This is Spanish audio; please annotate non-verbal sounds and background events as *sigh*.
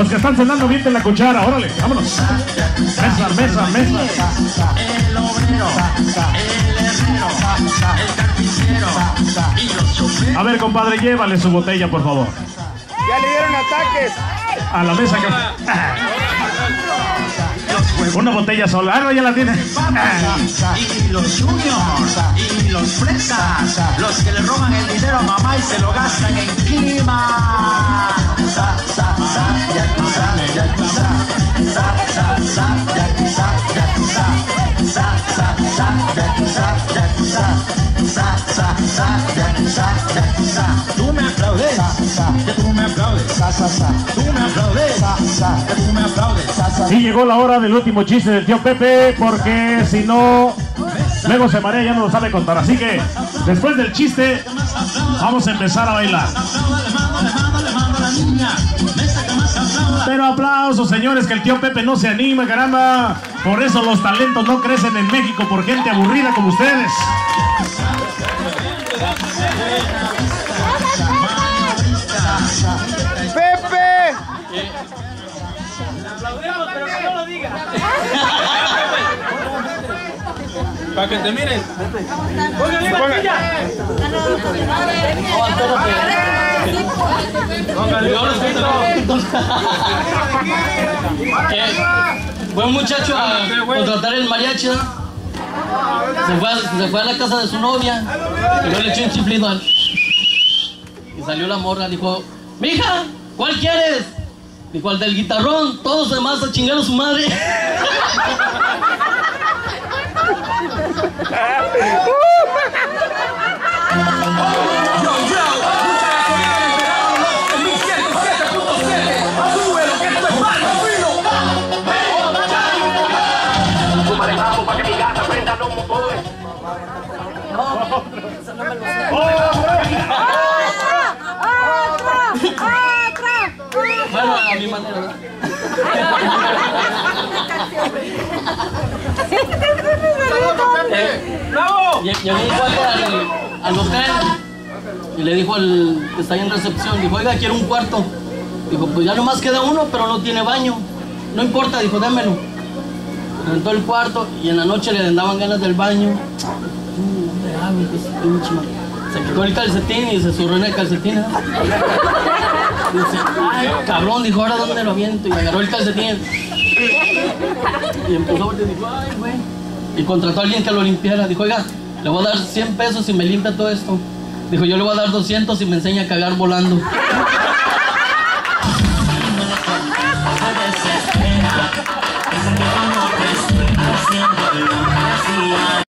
Los que están cenando, vienten la cuchara. Órale, vámonos. Mesa, mesa, mesa. El obrero, el herrero, el carpintero y los choferes. A ver, compadre, llévale su botella, por favor. Ya le dieron ataques. A la mesa que... Una botella sola. Ah, no, ya la tiene. Y los juniors, y los fresas, los que le roban el dinero a mamá y se lo gastan en clima. Sí llegó la hora del último chiste del tío Pepe, porque si no, luego se marea, ya no lo sabe contar. Así que, después del chiste, vamos a empezar a bailar. Pero aplausos, señores, que el tío Pepe no se anima, caramba. Por eso los talentos no crecen en México por gente aburrida como ustedes. Pepe. Para que te miren. *laughs* Fue un muchacho a contratar el mariachi. ¿no? Se fue, a, se fue a la casa de su novia. Y yo le eché un chiflido. al- Y salió la morra. Dijo: Mija, ¿cuál quieres? Dijo: Al del guitarrón. Todos los demás a chingar a su madre. *laughs* Llegó un cuate al hotel y le dijo al que está ahí en recepción, dijo, oiga, quiero un cuarto. Dijo, pues ya nomás queda uno, pero no tiene baño. No importa, dijo, démelo. Rentó el cuarto y en la noche le daban ganas del baño. Se quitó el calcetín y se zurró en el calcetín. Dice, ay, cabrón, dijo, ¿ahora dónde lo aviento? Y agarró el calcetín. Y empezó a y dijo, ay, güey. Y contrató a alguien que lo limpiara. Dijo, oiga, le voy a dar 100 pesos si me limpia todo esto. Dijo, yo le voy a dar 200 si me enseña a cagar volando.